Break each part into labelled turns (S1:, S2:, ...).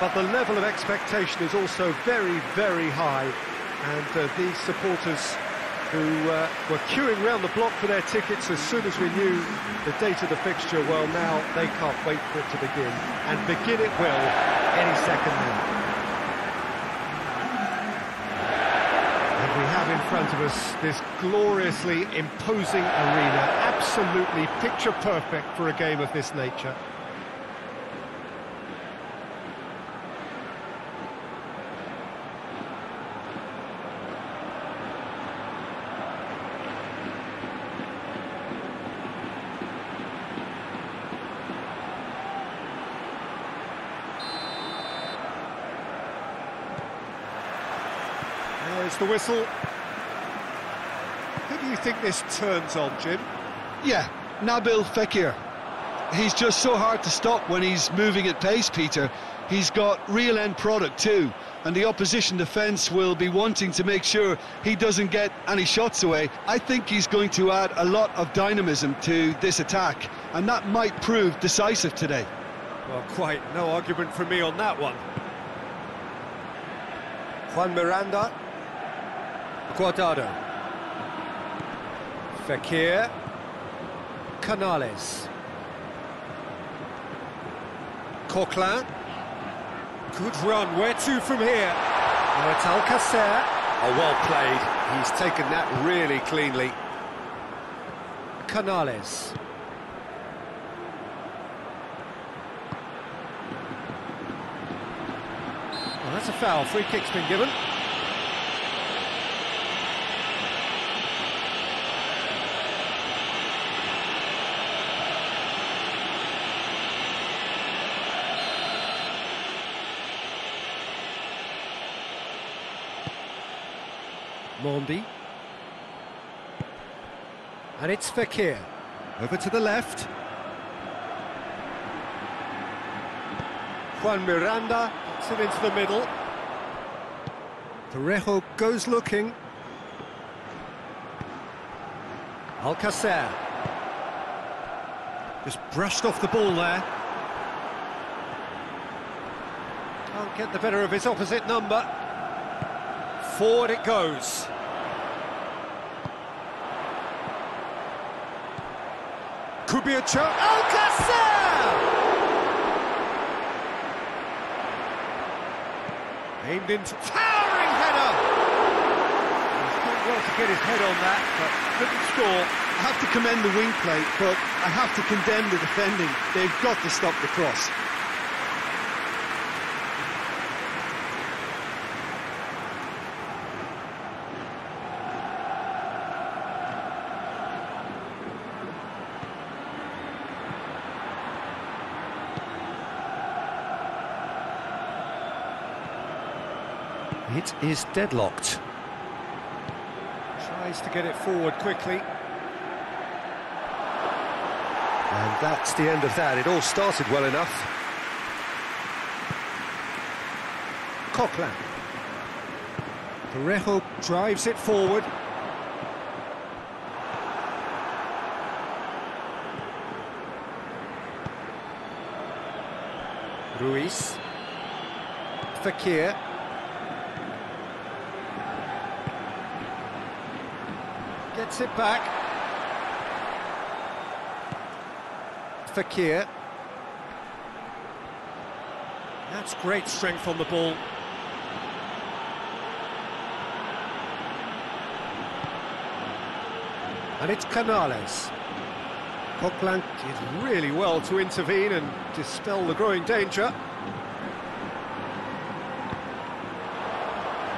S1: but the level of expectation is also very, very high. And uh, these supporters who uh, were queuing round the block for their tickets as soon as we knew the date of the fixture, well, now they can't wait for it to begin. And begin it will any second now. And we have in front of us this gloriously imposing arena, absolutely picture perfect for a game of this nature. There's the whistle. Who do you think this turns on, Jim?
S2: Yeah, Nabil Fekir. He's just so hard to stop when he's moving at pace, Peter. He's got real end product too, and the opposition defence will be wanting to make sure he doesn't get any shots away. I think he's going to add a lot of dynamism to this attack, and that might prove decisive today.
S1: Well, quite no argument from me on that one. Juan Miranda. Guardado. Fekir. Canales. Coquelin. Good run. Where to from here? Now it's Alcacer. Oh, well played. He's taken that really cleanly. Canales. Well, that's a foul. Free kick's been given. Mandi. And it's Fekir. Over to the left. Juan Miranda puts it into the middle. Parejo goes looking. Alcacer. Just brushed off the ball there. Can't get the better of his opposite number. Forward it goes. Could be a chance. Alcacer! Aimed into towering header. He's done well to get his head on that, but couldn't score.
S2: I have to commend the wing plate, but I have to condemn the defending. They've got to stop the cross.
S1: It is deadlocked. Tries to get it forward quickly. And that's the end of that. It all started well enough. Coquelin. Parejo drives it forward. Ruiz. Fekir. Gets it back. Fekir. That's great strength on the ball. And it's Canales. Coquelin did really well to intervene and dispel the growing danger.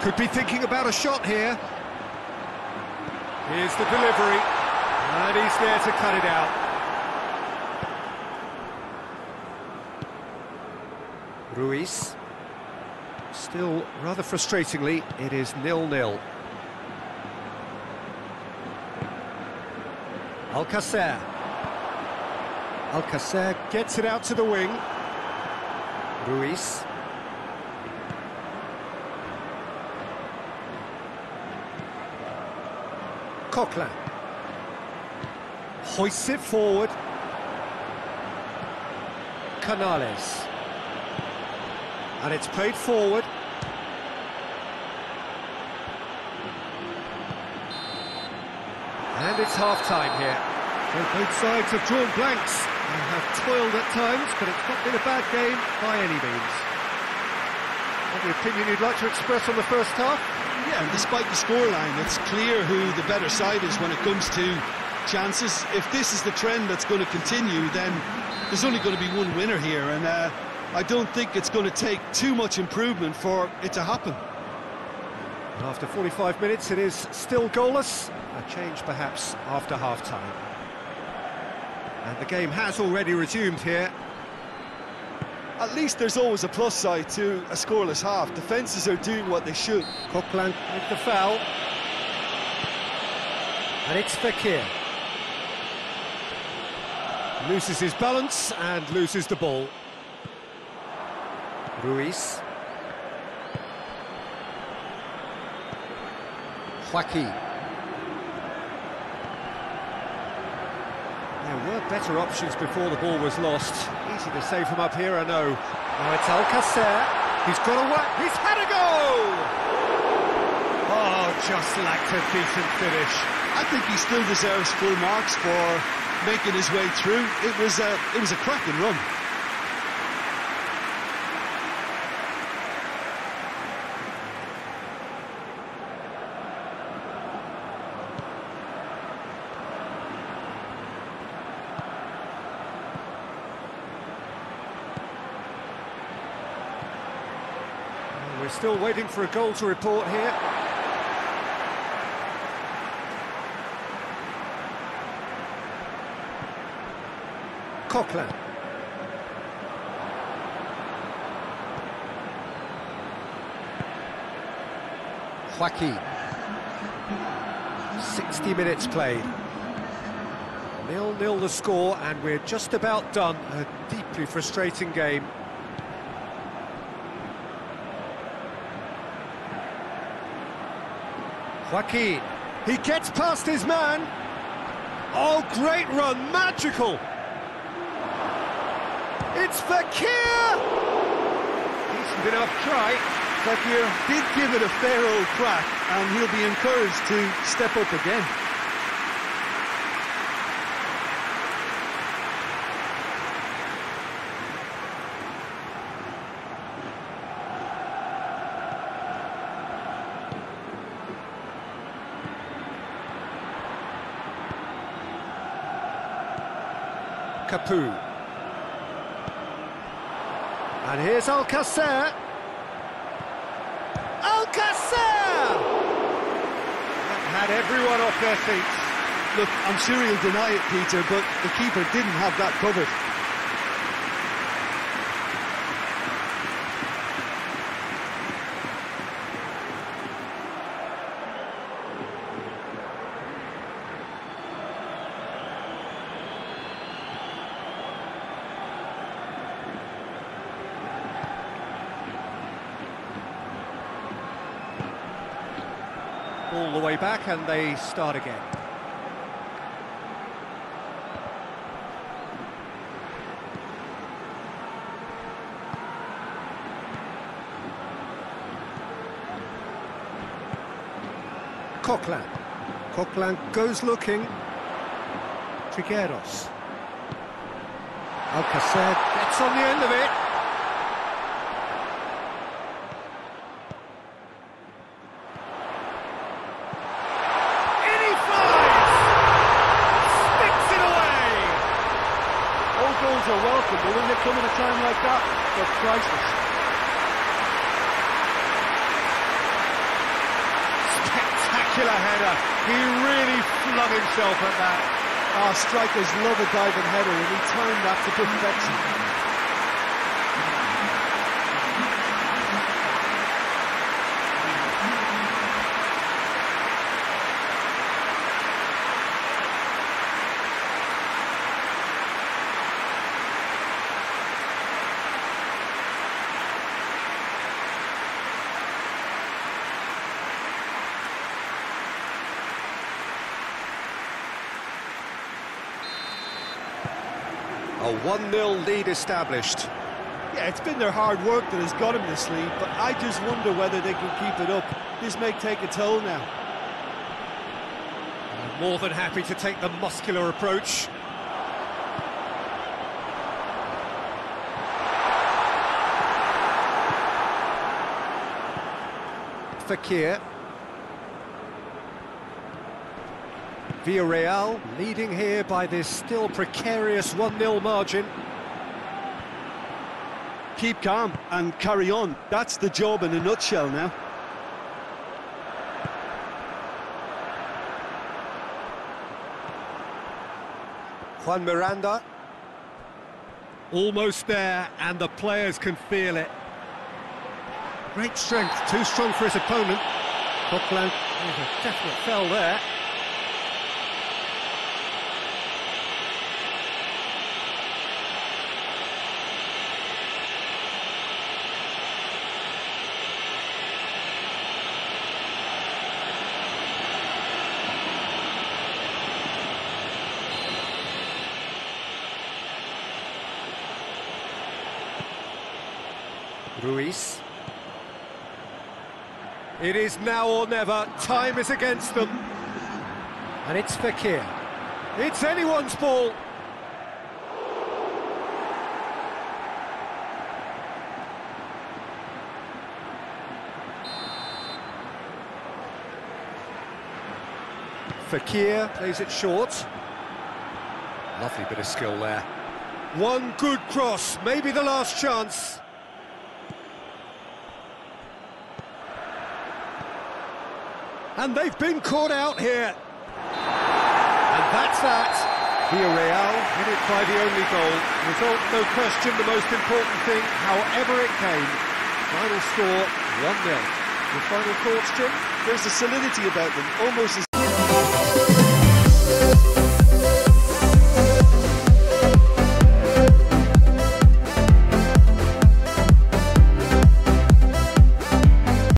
S1: Could be thinking about a shot here. Here's the delivery, and he's there to cut it out. Ruiz. Still, rather frustratingly, it is nil-nil. Alcacer. Alcacer gets it out to the wing. Ruiz. Coquelin. Hoists it forward. Canales. And it's played forward. And it's half-time here. Well, both sides have drawn blanks. They have toiled at times, but it's not been a bad game by any means. Any opinion you'd like to express on the first half?
S2: Yeah, and despite the scoreline, it's clear who the better side is when it comes to chances. If this is the trend that's going to continue, then there's only going to be one winner here, and uh, I don't think it's going to take too much improvement for it to happen.
S1: After 45 minutes, it is still goalless. A change perhaps after half-time. And the game has already resumed here.
S2: At least there's always a plus side to a scoreless half. Defences are doing what they should.
S1: Coquelin with the foul. And it's Fekir. Loses his balance and loses the ball. Ruiz. Joaquin. There were better options before the ball was lost. Easy to save from up here, I know. Now it's Alcacer. He's got a whack. He's had a go! Oh, just lacked a decent finish.
S2: I think he still deserves full marks for making his way through. It was a, it was a cracking run.
S1: We're still waiting for a goal to report here. Coquelin. Joaquin. 60 minutes played. Nil-nil the score, and we're just about done. A deeply frustrating game. Joaquin. He gets past his man. Oh, great run, magical. It's Fekir! Decent enough try.
S2: Fekir did give it a fair old crack, and he'll be encouraged to step up again.
S1: Capoue. And here's Alcacer. Alcacer! That had everyone off their feet.
S2: Look, I'm sure he'll deny it, Peter, but the keeper didn't have that covered.
S1: All and they start again. Coquelin. Coquelin goes looking. Trigueros. Alcacer gets on the end of it. In he flies! Sticks it away!
S2: All goals are welcome, but when they come at a time like that, they're priceless.
S1: Spectacular header. He really flung himself at that.
S2: Our strikers love a diving header, and he timed that to perfection.
S1: A 1-0 lead established.
S3: Yeah, it's been their hard work that has got them this lead, but I just wonder whether they can keep it up. This may take a toll now.
S1: More than happy to take the muscular approach. Fekir. Villarreal leading here by this still precarious 1-0 margin.
S2: Keep calm and carry on. That's the job in a nutshell now.
S1: Juan Miranda. Almost there, and the players can feel it. Great strength, too strong for his opponent. Buckland, there's a definite fell there. Ruiz. It is now or never. Time is against them. And it's Fekir. It's anyone's ball. Fekir plays it short. Lovely bit of skill there. One good cross, maybe the last chance. And they've been caught out here. And that's that. Villarreal hit it by the only goal. Result, no question, the most important thing, however it came. Final score, 1-0. Your final thoughts, Jim?
S2: There's a solidity about them, almost as...